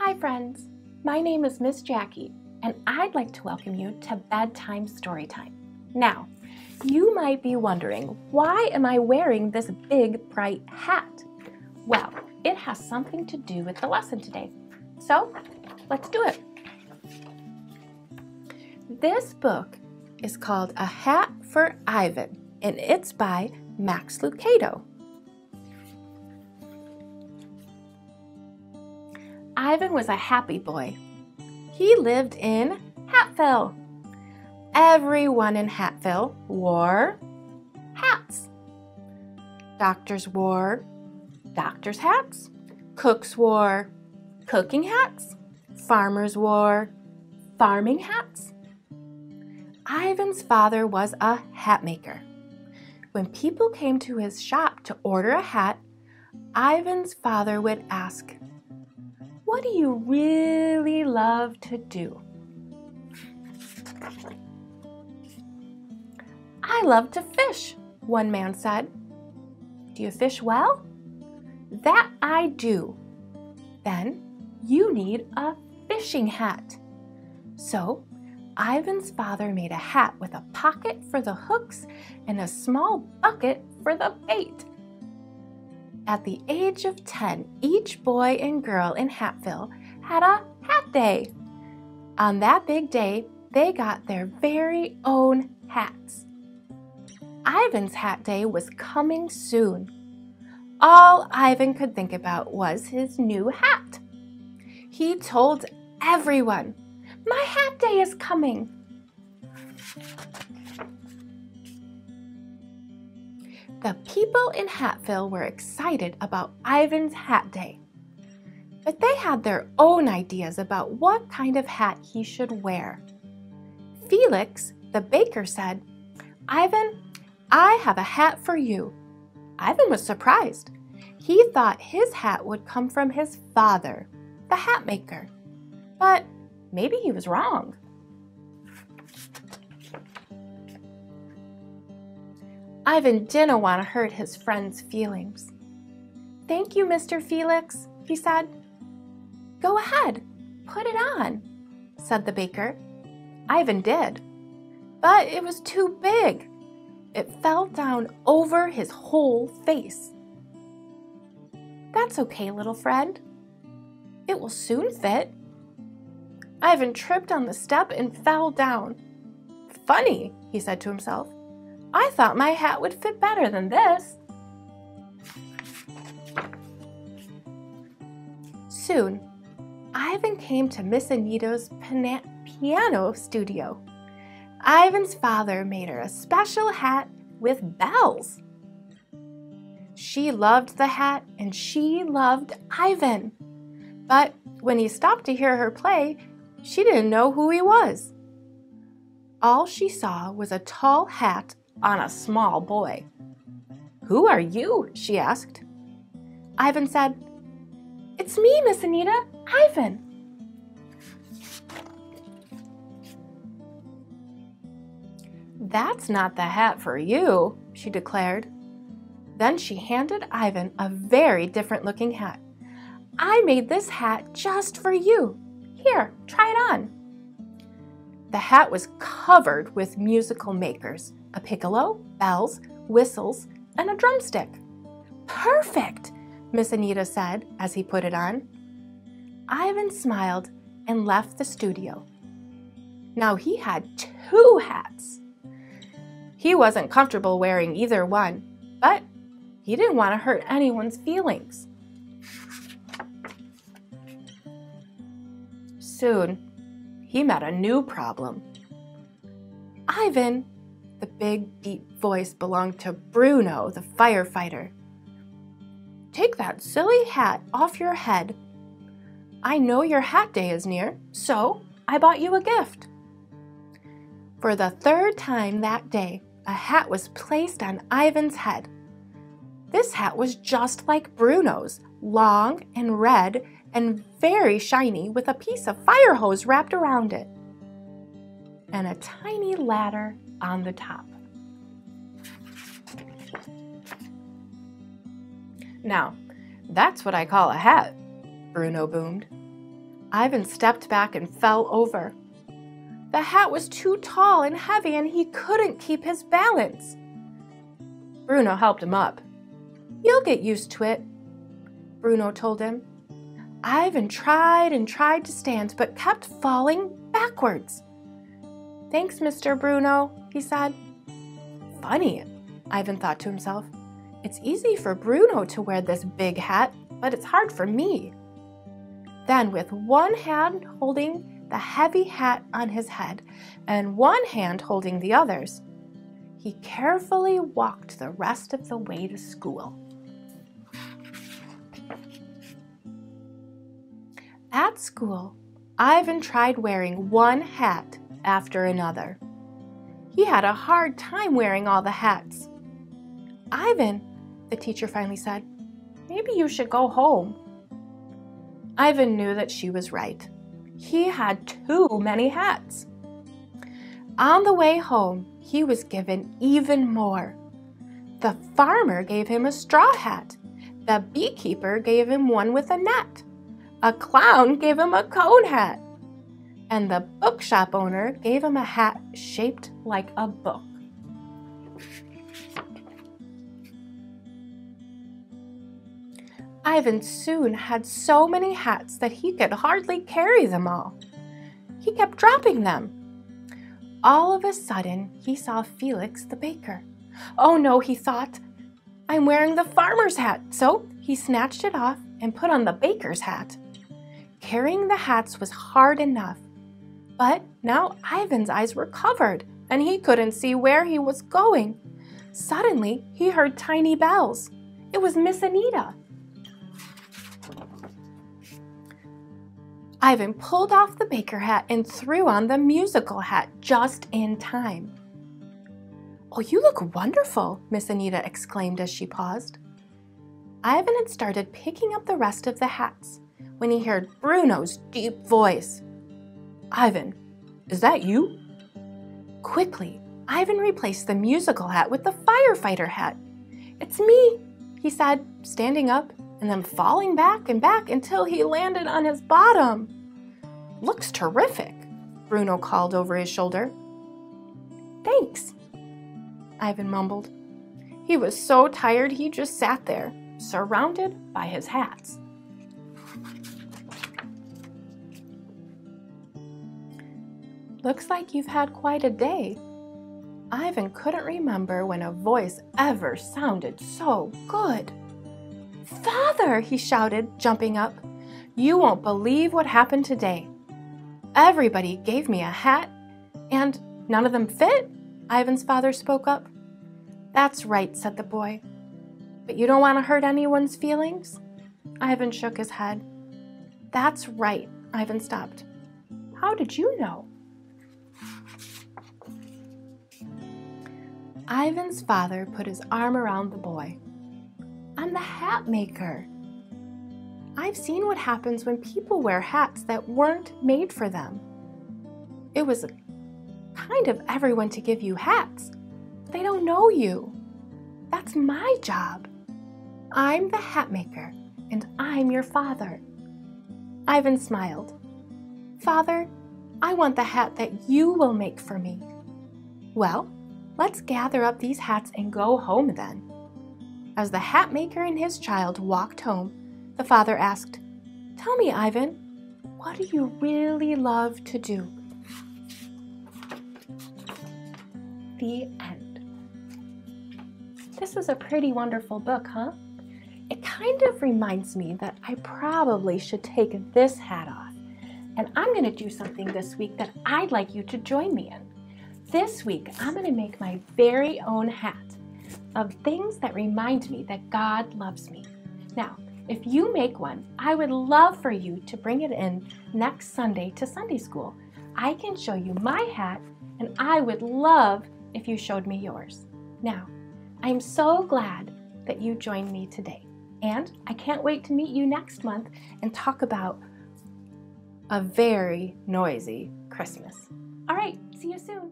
Hi, friends. My name is Miss Jackie, and I'd like to welcome you to Bedtime Storytime. Now, you might be wondering, why am I wearing this big, bright hat? Well, it has something to do with the lesson today. So, let's do it. This book is called A Hat for Ivan, and it's by Max Lucado. Ivan was a happy boy. He lived in Hatville. Everyone in Hatville wore hats. Doctors wore doctor's hats. Cooks wore cooking hats. Farmers wore farming hats. Ivan's father was a hat maker. When people came to his shop to order a hat, Ivan's father would ask, What do you really love to do? I love to fish, one man said. Do you fish well? That I do. Then you need a fishing hat. So Ivan's father made a hat with a pocket for the hooks and a small bucket for the bait. At the age of 10, each boy and girl in Hatville had a hat day. On that big day, they got their very own hats. Ivan's hat day was coming soon. All Ivan could think about was his new hat. He told everyone, My hat day is coming. The people in Hatville were excited about Ivan's hat day. But they had their own ideas about what kind of hat he should wear. Felix, the baker, said, Ivan, I have a hat for you. Ivan was surprised. He thought his hat would come from his father, the hat maker. But maybe he was wrong. Ivan didn't want to hurt his friend's feelings. Thank you, Mr. Felix, he said. Go ahead, put it on, said the baker. Ivan did, but it was too big. It fell down over his whole face. That's okay, little friend. It will soon fit. Ivan tripped on the step and fell down. Funny, he said to himself. I thought my hat would fit better than this. Soon, Ivan came to Miss Anita's piano studio. Ivan's father made her a special hat with bells. She loved the hat and she loved Ivan. But when he stopped to hear her play, she didn't know who he was. All she saw was a tall hat on a small boy. Who are you? she asked. Ivan said, It's me, Miss Anita, Ivan. That's not the hat for you, she declared. Then she handed Ivan a very different looking hat. I made this hat just for you. Here, try it on. The hat was covered with musical makers a piccolo, bells, whistles, and a drumstick. Perfect, Miss Anita said as he put it on. Ivan smiled and left the studio. Now he had two hats. He wasn't comfortable wearing either one, but he didn't want to hurt anyone's feelings. Soon, he met a new problem. Ivan, the big, deep voice belonged to Bruno, the firefighter. Take that silly hat off your head. I know your hat day is near, so I bought you a gift. For the third time that day, a hat was placed on Ivan's head. This hat was just like Bruno's, long and red and very shiny with a piece of fire hose wrapped around it and a tiny ladder on the top. Now, that's what I call a hat, Bruno boomed. Ivan stepped back and fell over. The hat was too tall and heavy and he couldn't keep his balance. Bruno helped him up. You'll get used to it, Bruno told him. Ivan tried and tried to stand but kept falling backwards. Thanks, Mr. Bruno, he said. Funny, Ivan thought to himself. It's easy for Bruno to wear this big hat, but it's hard for me. Then, with one hand holding the heavy hat on his head and one hand holding the others, he carefully walked the rest of the way to school. At school, Ivan tried wearing one hat after another. He had a hard time wearing all the hats. Ivan, the teacher finally said, maybe you should go home. Ivan knew that she was right. He had too many hats. On the way home, he was given even more. The farmer gave him a straw hat. The beekeeper gave him one with a net. A clown gave him a cone hat and the bookshop owner gave him a hat shaped like a book. Ivan soon had so many hats that he could hardly carry them all. He kept dropping them. All of a sudden, he saw Felix the baker. Oh no, he thought, I'm wearing the farmer's hat. So he snatched it off and put on the baker's hat. Carrying the hats was hard enough, but now Ivan's eyes were covered and he couldn't see where he was going. Suddenly, he heard tiny bells. It was Miss Anita. Ivan pulled off the baker hat and threw on the musical hat just in time. Oh, you look wonderful, Miss Anita exclaimed as she paused. Ivan had started picking up the rest of the hats when he heard Bruno's deep voice. Ivan, is that you? Quickly, Ivan replaced the musical hat with the firefighter hat. It's me, he said, standing up and then falling back and back until he landed on his bottom. Looks terrific, Bruno called over his shoulder. Thanks, Ivan mumbled. He was so tired he just sat there, surrounded by his hats. Looks like you've had quite a day. Ivan couldn't remember when a voice ever sounded so good. Father, he shouted, jumping up, you won't believe what happened today. Everybody gave me a hat, and none of them fit, Ivan's father spoke up. That's right, said the boy. But you don't want to hurt anyone's feelings? Ivan shook his head. That's right, Ivan stopped. How did you know? Ivan's father put his arm around the boy. I'm the hat maker. I've seen what happens when people wear hats that weren't made for them. It was kind of everyone to give you hats. They don't know you. That's my job. I'm the hat maker, and I'm your father. Ivan smiled. Father, I want the hat that you will make for me. Well, Let's gather up these hats and go home then. As the hat maker and his child walked home, the father asked, Tell me, Ivan, what do you really love to do? The end. This is a pretty wonderful book, huh? It kind of reminds me that I probably should take this hat off. And I'm going to do something this week that I'd like you to join me in. This week, I'm going to make my very own hat of things that remind me that God loves me. Now, if you make one, I would love for you to bring it in next Sunday to Sunday school. I can show you my hat, and I would love if you showed me yours. Now, I'm so glad that you joined me today, and I can't wait to meet you next month and talk about a very noisy Christmas. All right, see you soon.